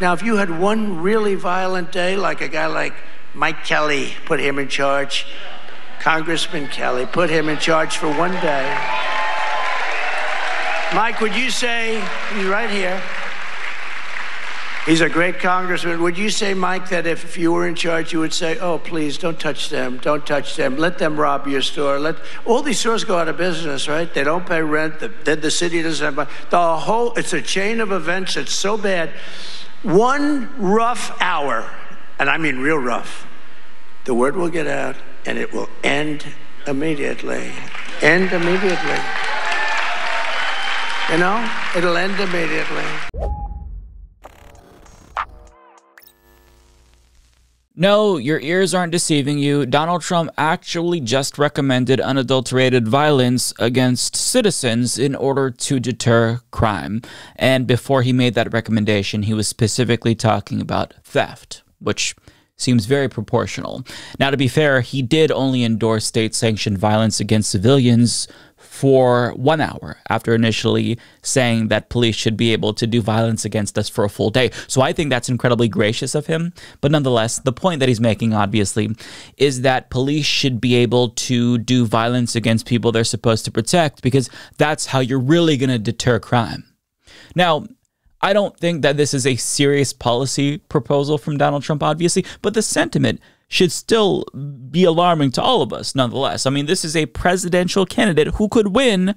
Now, if you had one really violent day, like a guy like Mike Kelly, put him in charge, Congressman Kelly, put him in charge for one day. Mike, would you say, he's right here, he's a great congressman. Would you say, Mike, that if you were in charge, you would say, oh, please, don't touch them, don't touch them, let them rob your store. Let All these stores go out of business, right? They don't pay rent, the, then the city doesn't have money. The whole, it's a chain of events that's so bad. One rough hour, and I mean real rough, the word will get out and it will end immediately. End immediately. You know, it'll end immediately. No, your ears aren't deceiving you. Donald Trump actually just recommended unadulterated violence against citizens in order to deter crime. And before he made that recommendation, he was specifically talking about theft, which seems very proportional. Now, to be fair, he did only endorse state sanctioned violence against civilians for one hour after initially saying that police should be able to do violence against us for a full day. So I think that's incredibly gracious of him. But nonetheless, the point that he's making, obviously, is that police should be able to do violence against people they're supposed to protect because that's how you're really going to deter crime. Now, I don't think that this is a serious policy proposal from Donald Trump, obviously, but the sentiment should still be alarming to all of us, nonetheless. I mean, this is a presidential candidate who could win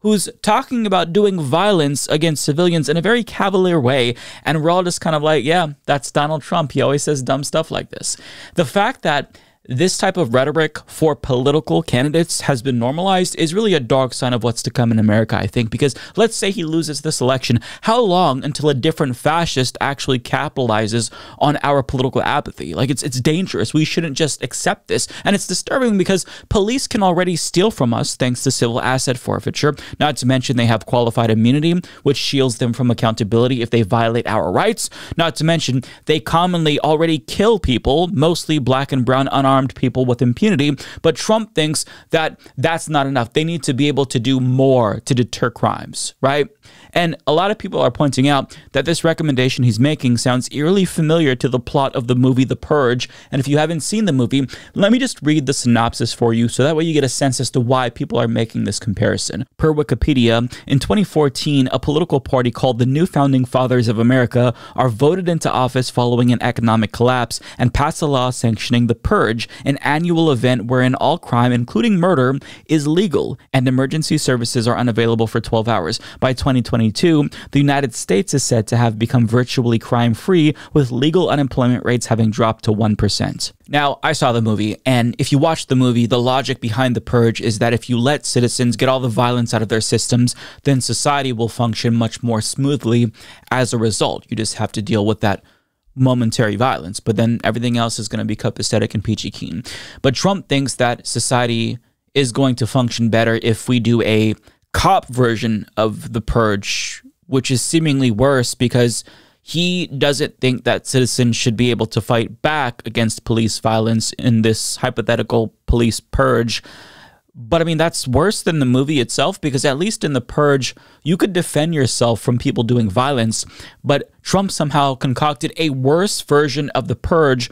who's talking about doing violence against civilians in a very cavalier way. And we're all just kind of like, yeah, that's Donald Trump. He always says dumb stuff like this. The fact that this type of rhetoric for political candidates has been normalized is really a dark sign of what's to come in America, I think, because let's say he loses this election. How long until a different fascist actually capitalizes on our political apathy? Like it's it's dangerous. We shouldn't just accept this. And it's disturbing because police can already steal from us thanks to civil asset forfeiture. Not to mention they have qualified immunity, which shields them from accountability if they violate our rights. Not to mention they commonly already kill people, mostly black and brown unarmed people with impunity. But Trump thinks that that's not enough. They need to be able to do more to deter crimes, right? And a lot of people are pointing out that this recommendation he's making sounds eerily familiar to the plot of the movie The Purge. And if you haven't seen the movie, let me just read the synopsis for you so that way you get a sense as to why people are making this comparison. Per Wikipedia, in 2014, a political party called the New Founding Fathers of America are voted into office following an economic collapse and pass a law sanctioning The Purge, an annual event wherein all crime, including murder, is legal and emergency services are unavailable for 12 hours. By 2020, 2022, the United States is said to have become virtually crime free, with legal unemployment rates having dropped to 1%. Now, I saw the movie, and if you watch the movie, the logic behind the purge is that if you let citizens get all the violence out of their systems, then society will function much more smoothly as a result. You just have to deal with that momentary violence, but then everything else is going to be copacetic and peachy keen. But Trump thinks that society is going to function better if we do a cop version of the purge, which is seemingly worse because he doesn't think that citizens should be able to fight back against police violence in this hypothetical police purge. But I mean, that's worse than the movie itself because at least in The Purge, you could defend yourself from people doing violence. But Trump somehow concocted a worse version of The Purge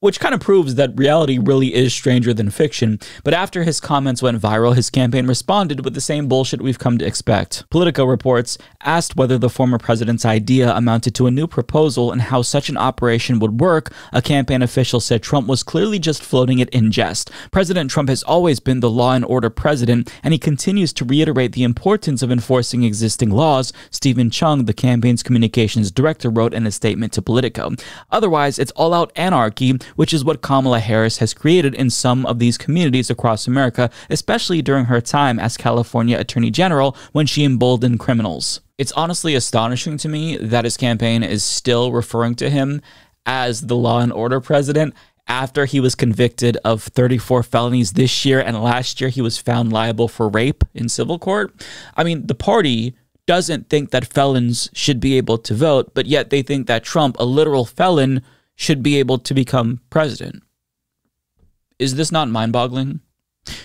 which kind of proves that reality really is stranger than fiction. But after his comments went viral, his campaign responded with the same bullshit we've come to expect. Politico reports asked whether the former president's idea amounted to a new proposal and how such an operation would work. A campaign official said Trump was clearly just floating it in jest. President Trump has always been the law and order president, and he continues to reiterate the importance of enforcing existing laws, Steven Cheung, the campaign's communications director, wrote in a statement to Politico. Otherwise, it's all out anarchy which is what Kamala Harris has created in some of these communities across America, especially during her time as California Attorney General when she emboldened criminals. It's honestly astonishing to me that his campaign is still referring to him as the law and order president after he was convicted of 34 felonies this year and last year he was found liable for rape in civil court. I mean, the party doesn't think that felons should be able to vote, but yet they think that Trump, a literal felon, should be able to become president. Is this not mind boggling?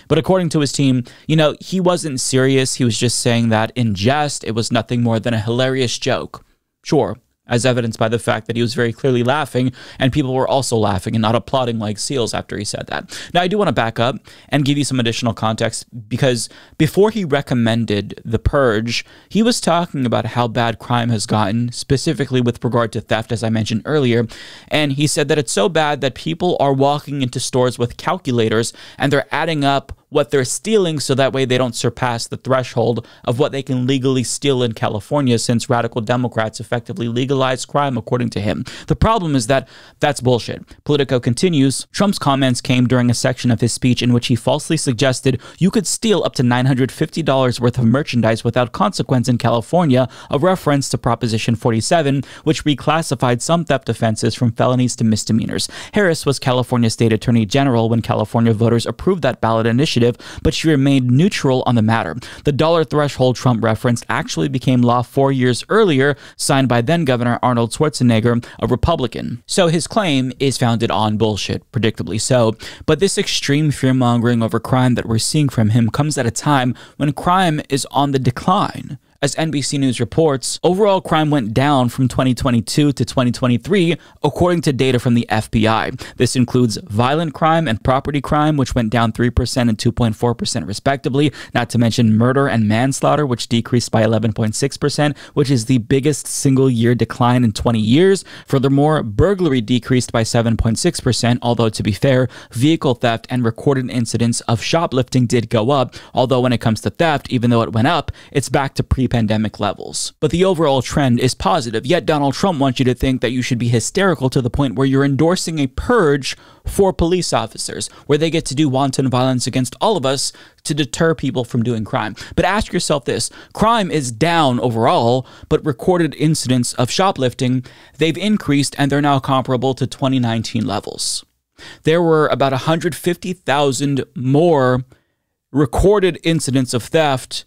But according to his team, you know, he wasn't serious. He was just saying that in jest. It was nothing more than a hilarious joke. Sure, as evidenced by the fact that he was very clearly laughing and people were also laughing and not applauding like seals after he said that. Now, I do want to back up and give you some additional context because before he recommended the purge, he was talking about how bad crime has gotten, specifically with regard to theft, as I mentioned earlier. And he said that it's so bad that people are walking into stores with calculators and they're adding up what they're stealing so that way they don't surpass the threshold of what they can legally steal in California since radical Democrats effectively legalized crime, according to him. The problem is that that's bullshit. Politico continues Trump's comments came during a section of his speech in which he falsely suggested you could steal up to $950 worth of merchandise without consequence in California, a reference to Proposition 47, which reclassified some theft offenses from felonies to misdemeanors. Harris was California State Attorney General when California voters approved that ballot initiative but she remained neutral on the matter. The dollar threshold Trump referenced actually became law four years earlier, signed by then Governor Arnold Schwarzenegger, a Republican. So his claim is founded on bullshit, predictably so. But this extreme fear mongering over crime that we're seeing from him comes at a time when crime is on the decline. As NBC News reports, overall crime went down from 2022 to 2023, according to data from the FBI. This includes violent crime and property crime, which went down 3% and 2.4% respectively, not to mention murder and manslaughter, which decreased by 11.6%, which is the biggest single year decline in 20 years. Furthermore, burglary decreased by 7.6%, although to be fair, vehicle theft and recorded incidents of shoplifting did go up, although when it comes to theft, even though it went up, it's back to pre pandemic levels. But the overall trend is positive, yet Donald Trump wants you to think that you should be hysterical to the point where you're endorsing a purge for police officers, where they get to do wanton violence against all of us to deter people from doing crime. But ask yourself this crime is down overall, but recorded incidents of shoplifting, they've increased and they're now comparable to 2019 levels. There were about 150,000 more recorded incidents of theft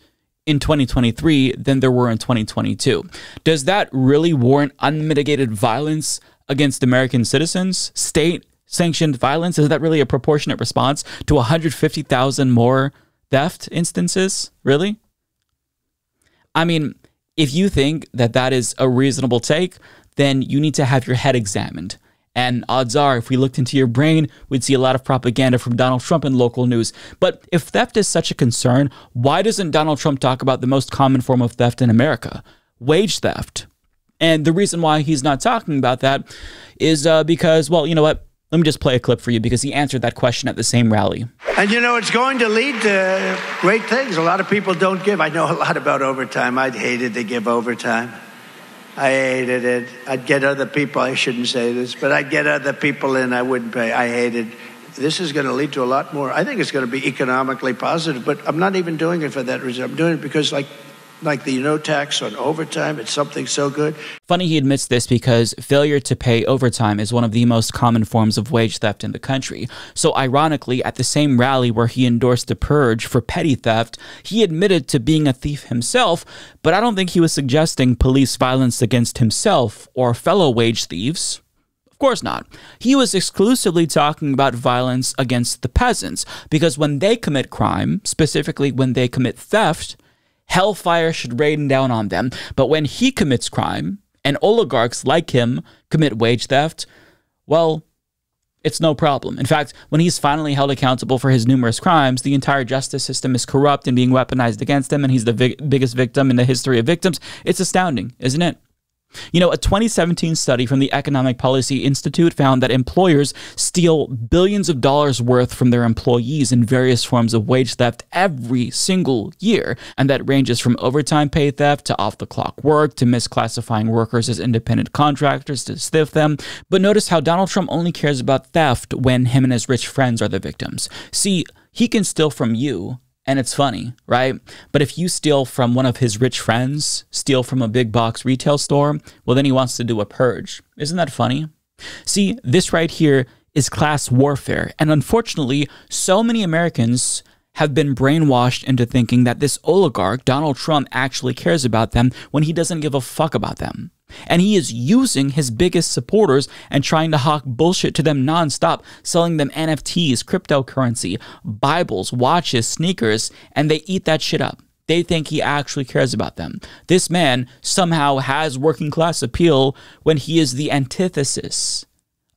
in 2023 than there were in 2022. Does that really warrant unmitigated violence against American citizens? State sanctioned violence? Is that really a proportionate response to 150,000 more theft instances? Really? I mean, if you think that that is a reasonable take, then you need to have your head examined. And odds are, if we looked into your brain, we'd see a lot of propaganda from Donald Trump in local news. But if theft is such a concern, why doesn't Donald Trump talk about the most common form of theft in America? Wage theft. And the reason why he's not talking about that is uh, because, well, you know what? Let me just play a clip for you because he answered that question at the same rally. And you know, it's going to lead to great things. A lot of people don't give. I know a lot about overtime. I'd hated to give overtime. I hated it. I'd get other people, I shouldn't say this, but I'd get other people in, I wouldn't pay. I hated this is going to lead to a lot more. I think it's going to be economically positive, but I'm not even doing it for that reason. I'm doing it because, like, like the no tax on overtime. It's something so good. Funny he admits this because failure to pay overtime is one of the most common forms of wage theft in the country. So, ironically, at the same rally where he endorsed the purge for petty theft, he admitted to being a thief himself, but I don't think he was suggesting police violence against himself or fellow wage thieves. Of course not. He was exclusively talking about violence against the peasants because when they commit crime, specifically when they commit theft, hellfire should rain down on them. But when he commits crime and oligarchs like him commit wage theft, well, it's no problem. In fact, when he's finally held accountable for his numerous crimes, the entire justice system is corrupt and being weaponized against him, and he's the vi- biggest victim in the history of victims. It's astounding, isn't it? You know, a 2017 study from the Economic Policy Institute found that employers steal billions of dollars worth from their employees in various forms of wage theft every single year. And that ranges from overtime pay theft to off the clock work to misclassifying workers as independent contractors to stiff them. But notice how Donald Trump only cares about theft when him and his rich friends are the victims. See, he can steal from you and it's funny, right? But if you steal from one of his rich friends, steal from a big box retail store, well, then he wants to do a purge. Isn't that funny? See, this right here is class warfare. And unfortunately, so many Americans have been brainwashed into thinking that this oligarch, Donald Trump, actually cares about them when he doesn't give a fuck about them. And he is using his biggest supporters and trying to hawk bullshit to them nonstop, selling them NFTs, cryptocurrency, Bibles, watches, sneakers, and they eat that shit up. they think he actually cares about them. This man somehow has working class appeal when he is the antithesis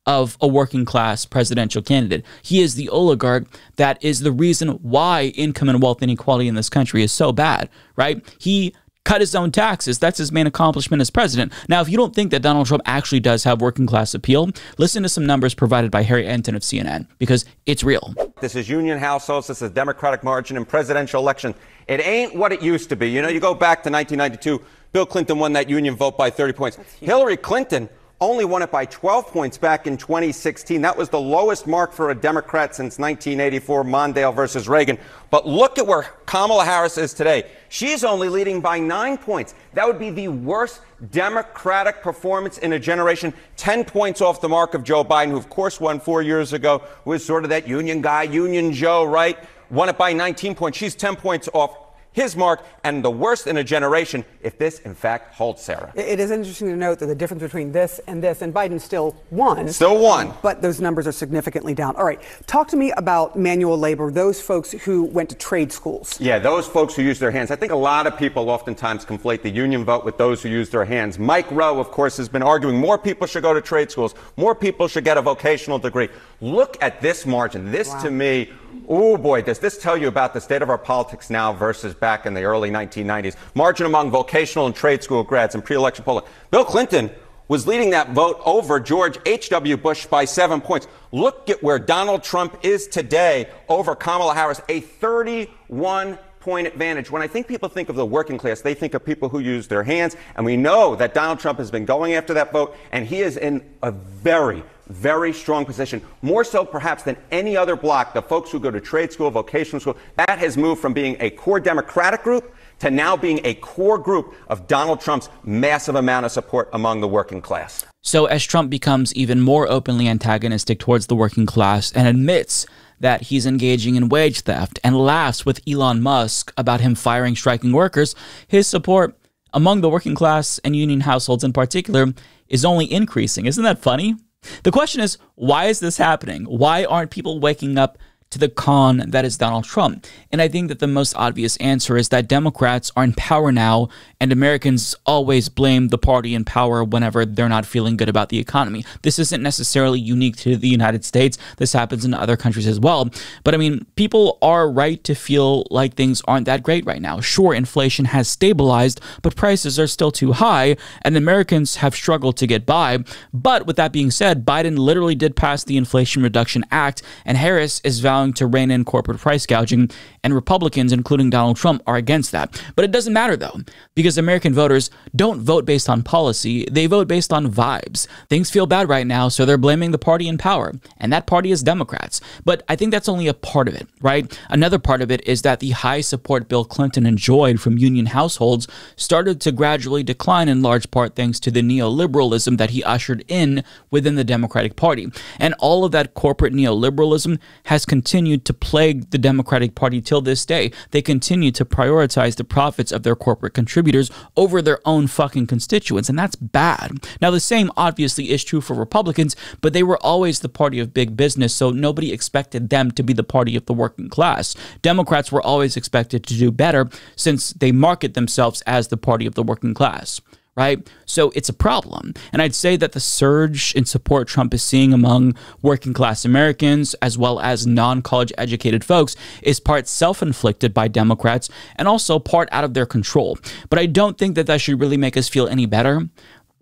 of a working class presidential candidate. He is the oligarch that is the reason why income and wealth inequality in this country is so bad, right? He cut his own taxes. That's his main accomplishment as president. Now, if you don't think that Donald Trump actually does have working class appeal, listen to some numbers provided by Harry Enten of CNN because it's real. This is union households. This is Democratic margin in presidential election. It ain't what it used to be. You know, you go back to 1992, Bill Clinton won that union vote by 30 points. Hillary Clinton only won it by 12 points back in 2016. That was the lowest mark for a Democrat since 1984, Mondale versus Reagan. But look at where Kamala Harris is today. She's only leading by nine points. That would be the worst Democratic performance in a generation, 10 points off the mark of Joe Biden, who, of course, won four years ago, was sort of that union guy, Union Joe, right? Won it by 19 points. She's 10 points off his mark and the worst in a generation if this, in fact, holds, Sarah. It is interesting to note that the difference between this and this, and Biden still won. Still won. But those numbers are significantly down. All right. Talk to me about manual labor, those folks who went to trade schools. Yeah, those folks who use their hands. I think a lot of people oftentimes conflate the union vote with those who use their hands. Mike Rowe, of course, has been arguing more people should go to trade schools, more people should get a vocational degree. Look at this margin. This, wow. to me, Oh boy, does this tell you about the state of our politics now versus back in the early 1990s? Margin among vocational and trade school grads in pre-election polling. Bill Clinton was leading that vote over George H.W. Bush by seven points. Look at where Donald Trump is today over Kamala Harris, a 31 point advantage. When I think people think of the working class, they think of people who use their hands. And we know that Donald Trump has been going after that vote, and he is in a very, very strong position, more so perhaps than any other bloc, the folks who go to trade school, vocational school, that has moved from being a core Democratic group to now being a core group of Donald Trump's massive amount of support among the working class. So, as Trump becomes even more openly antagonistic towards the working class and admits that he's engaging in wage theft and laughs with Elon Musk about him firing striking workers, his support among the working class and union households in particular is only increasing. Isn't that funny? The question is, why is this happening? Why aren't people waking up to the con that is Donald Trump. And I think that the most obvious answer is that Democrats are in power now, and Americans always blame the party in power whenever they're not feeling good about the economy. This isn't necessarily unique to the United States, this happens in other countries as well. But I mean, people are right to feel like things aren't that great right now. Sure, inflation has stabilized, but prices are still too high, and Americans have struggled to get by. But with that being said, Biden literally did pass the Inflation Reduction Act, and Harris is vowing to rein in corporate price gouging, and Republicans, including Donald Trump, are against that. But it doesn't matter though, because American voters don't vote based on policy, they vote based on vibes. Things feel bad right now, so they're blaming the party in power, and that party is Democrats. But I think that's only a part of it, right? Another part of it is that the high support Bill Clinton enjoyed from union households started to gradually decline in large part thanks to the neoliberalism that he ushered in within the Democratic Party. And all of that corporate neoliberalism has continued to plague the Democratic Party till this day. They continue to prioritize the profits of their corporate contributors over their own fucking constituents, and that's bad. Now, the same obviously is true for Republicans, but they were always the party of big business, so nobody expected them to be the party of the working class. Democrats were always expected to do better since they market themselves as the party of the working class right? So it's a problem. And I'd say that the surge in support Trump is seeing among working class Americans, as well as non college educated folks, is part self inflicted by Democrats and also part out of their control. But I don't think that that should really make us feel any better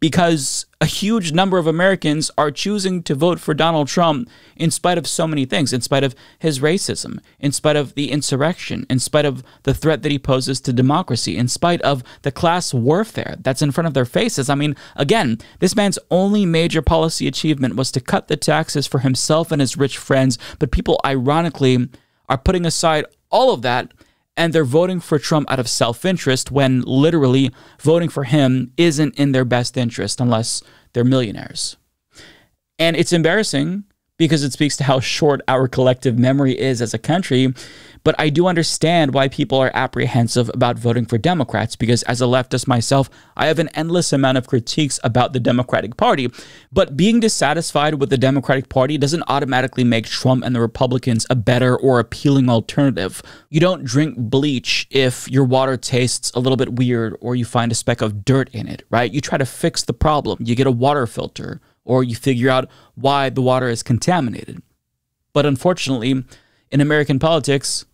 because a huge number of Americans are choosing to vote for Donald Trump in spite of so many things, in spite of his racism, in spite of the insurrection, in spite of the threat that he poses to democracy, in spite of the class warfare that's in front of their faces. I mean, again, this man's only major policy achievement was to cut the taxes for himself and his rich friends, but people ironically are putting aside all of that and they're voting for Trump out of self interest when literally voting for him isn't in their best interest unless they're millionaires. And it's embarrassing, because it speaks to how short our collective memory is as a country. But I do understand why people are apprehensive about voting for Democrats because, as a leftist myself, I have an endless amount of critiques about the Democratic Party. But being dissatisfied with the Democratic Party doesn't automatically make Trump and the Republicans a better or appealing alternative. You don't drink bleach if your water tastes a little bit weird or you find a speck of dirt in it, right? You try to fix the problem. You get a water filter or you figure out why the water is contaminated. But unfortunately, in American politics,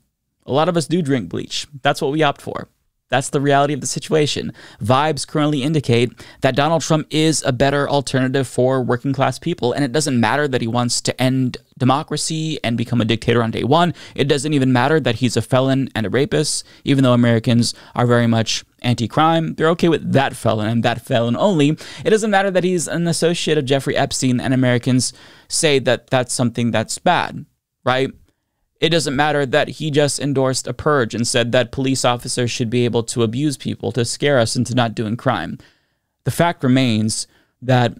a lot of us do drink bleach. That's what we opt for. That's the reality of the situation. Vibes currently indicate that Donald Trump is a better alternative for working class people. And it doesn't matter that he wants to end democracy and become a dictator on day one. It doesn't even matter that he's a felon and a rapist, even though Americans are very much anti crime. They're okay with that felon and that felon only. It doesn't matter that he's an associate of Jeffrey Epstein and Americans say that that's something that's bad, right? It doesn't matter that he just endorsed a purge and said that police officers should be able to abuse people to scare us into not doing crime. The fact remains that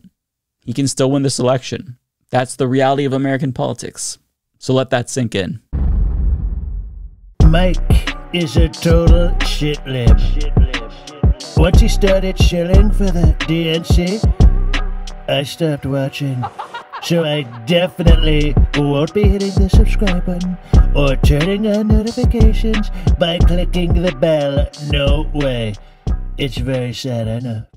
he can still win this election. That's the reality of American politics. So let that sink in. Mike is a total shit lib. Once he started shilling for the DNC, I stopped watching. So I definitely won't be hitting the subscribe button or turning on notifications by clicking the bell. No way. It's very sad, I know.